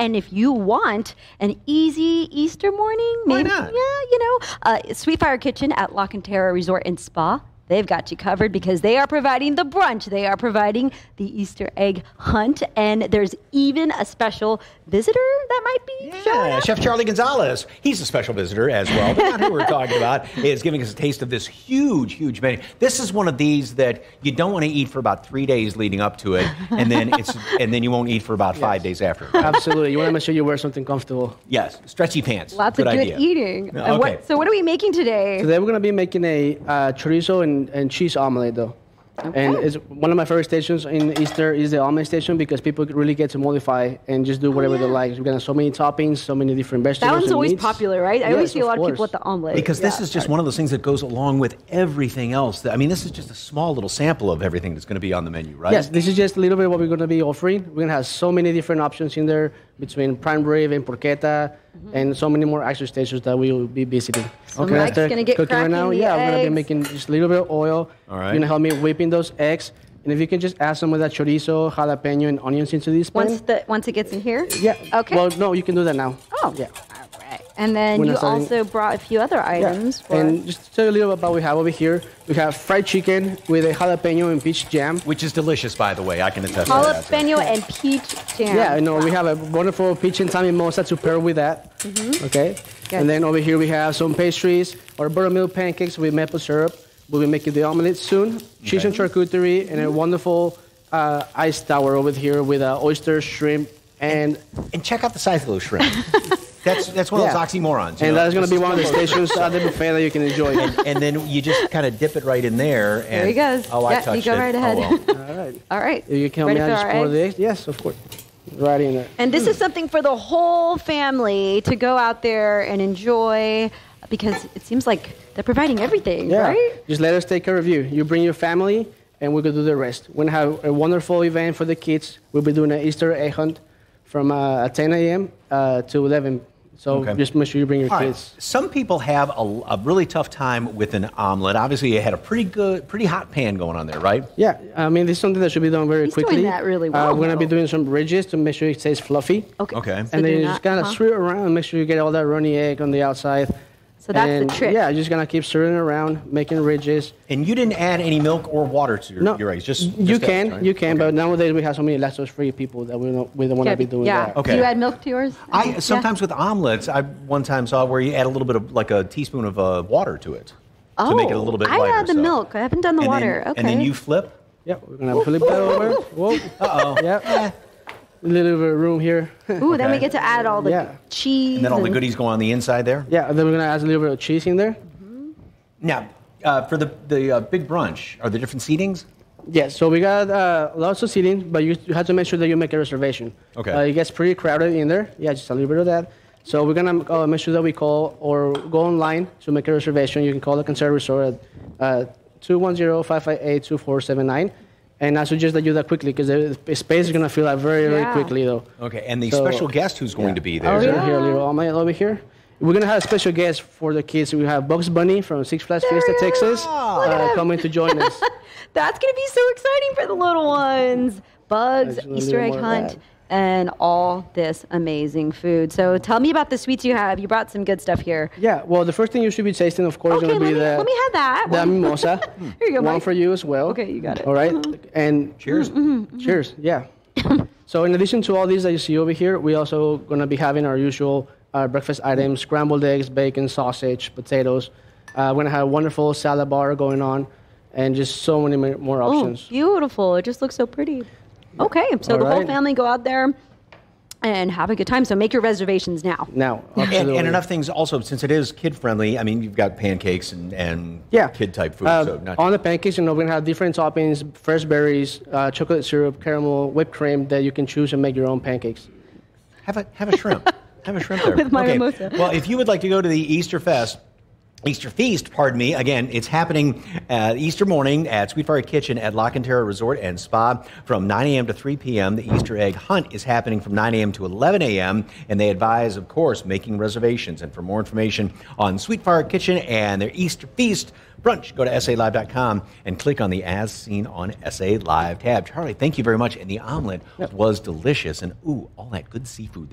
And if you want an easy Easter morning, Why maybe, not? yeah, you know, uh, Sweet Fire Kitchen at La Cantera Resort and Spa. They've got you covered because they are providing the brunch. They are providing the Easter egg hunt. And there's even a special visitor that might be showing Yeah, up. Chef Charlie Gonzalez. He's a special visitor as well, but not who we're talking about. Is giving us a taste of this huge, huge menu. This is one of these that you don't want to eat for about three days leading up to it, and then it's and then you won't eat for about five days after. Absolutely. You want to make sure you wear something comfortable. Yes, stretchy pants. Lots good of good idea. eating. Okay. what, so, what are we making today? Today we're gonna be making a uh, chorizo and, and cheese omelet though. And it's one of my favorite stations in Easter is the omelet station because people really get to modify and just do oh, whatever they like. We've got so many toppings, so many different vegetables. That one's and always meats. popular, right? I always see a of lot of people course. with the omelet. Because this is just one of those things that goes along with everything else. I mean, this is just a small little sample of everything that's going to be on the menu, right? Yes, this is just a little bit of what we're going to be offering. We're going to have so many different options in there between prime rib and porchetta Mm-hmm. and so many more extra stations that we will be visiting. So Mike's after gonna get cooking right now. the Yeah, I'm going to be making just a little bit of oil. All right. You're going to help me whipping those eggs. And if you can just add some of that chorizo, jalapeno, and onions into this pan. once the once it gets in here. yeah. Okay. Well, no, you can do that now. oh. Yeah. All right. And then you starting- also brought a few other items. For, And just to tell you a little bit about what we have over here, we have fried chicken with a jalapeno and peach jam. Which is delicious, by the way. I can attest to that. jalapeno and peach jam. Yeah, I know. We have a wonderful peach and tammy mimosa to pair with that. Mm-hmm. Okay. Good. And then over here we have some pastries or buttermilk pancakes with maple syrup. We'll be making the omelet soon. Cheese and charcuterie and a wonderful uh, ice tower over here with uh, oyster, shrimp, and And check out the size of those shrimp. that's that's one of Yeah. those oxymorons. and that's going to be one of the those- stations at the buffet that you can enjoy. and then you just kind of dip it right in there. And, There he goes. Oh, I Yeah, you touched go it. right Oh, ahead. well. All right. All right. You can help Ready me for out just pour the eggs? eggs? Yes, of course. Right in there. And this is something for the whole family to go out there and enjoy because it seems like they're providing everything, Yeah. right? Just let us take care of you. You bring your family, and we're going to do the rest. We're going to have a wonderful event for the kids. We'll be doing an Easter egg hunt from uh, 10 a.m. Uh, to 11. So Okay. just make sure you bring your All right. kids. Some people have a, a really tough time with an omelet. Obviously, you had a pretty good, pretty hot pan going on there, right? Yeah, I mean, this is something that should be done very He's doing quickly. that really Uh, well, we're going to be doing some ridges to make sure it stays fluffy. Okay. Okay. So and then you not- just kind of huh? stir it around and make sure you get all that runny egg on the outside. So that's the trick. Yeah, you're just going to keep stirring around, making ridges. And you didn't add any milk or water to your, No, your eggs. Just you just eggs, can, right? you can, Okay. but nowadays we have so many lactose-free people that we don't, we don't want to Yeah, be doing yeah. that. Okay. Do you add milk to yours? I Yeah. sometimes with omelets, I one time saw where you add a little bit of like a teaspoon of uh, water to it Oh, to make it a little bit I lighter. add the so. milk. I haven't done the And water. Then, okay. And then you flip. Yeah, we're gonna flip that over. Whoa. Uh oh. Yeah. A little bit of room here. Ooh, then we get to add all the Yeah. cheese. And then all the goodies go on the inside there. yeah, and then we're gonna add a little bit of cheese in there. Now, uh, for the the uh, big brunch, are there different seatings? Yeah, so we got uh, lots of seating, but you, you have to make sure that you make a reservation. Okay. Uh, it gets pretty crowded in there. Yeah, just a little bit of that. So we're gonna uh, make sure that we call or go online to make a reservation. You can call the Cantera Resort at uh, 210-558-2479. And I suggest that you do that quickly because the space is gonna fill up very, very Yeah. quickly though. Okay. And the So- special guest who's going Yeah. to be Oh, there. yeah. Here, a little omelet over here. We're gonna have a special guest for the kids. We have Bugs Bunny from Six Flags There Fiesta, Texas, is. Look at uh, coming to join us. That's going to be so exciting for the little ones. Bugs, Easter egg hunt, that. And all this amazing food. So tell me about the sweets you have. You brought some good stuff here. Yeah, well, the first thing you should be tasting, of course, is gonna be me, the let me have that. the mimosa. Here you go, One Mike. for you as well. Okay, you got it. All right, and Cheers. cheers. Yeah. so in addition to all these that you see over here, we also gonna be having our usual uh, breakfast items: scrambled eggs, bacon, sausage, potatoes. Uh, we're gonna have a wonderful salad bar going on, and just so many ma- more Oh, options. beautiful. It just looks so pretty. Okay, so All the whole right. family go out there and have a good time. So make your reservations now. Now, And, absolutely. and enough things also, since it is kid friendly. I mean, you've got pancakes and, and Yeah. kid type food. Uh, so not, on the pancakes, you know, we're gonna have different toppings: fresh berries, uh, chocolate syrup, caramel, whipped cream that you can choose and make your own pancakes. Have a have a shrimp. have a shrimp there. With my mimosa. Well, if you would like to go to the Easter Fest. Easter Feast, pardon me. Again, it's happening uh, Easter morning at Sweetfire Kitchen at La Cantera Resort and Spa from 9 a.m. to 3 p.m. The Easter egg hunt is happening from 9 a.m. to 11 a.m. And they advise, of course, making reservations. And for more information on Sweetfire Kitchen and their Easter Feast brunch, go to SALive.com and click on the As Seen on SA Live tab. Charlie, thank you very much. And the omelet was delicious. And ooh, all that good seafood.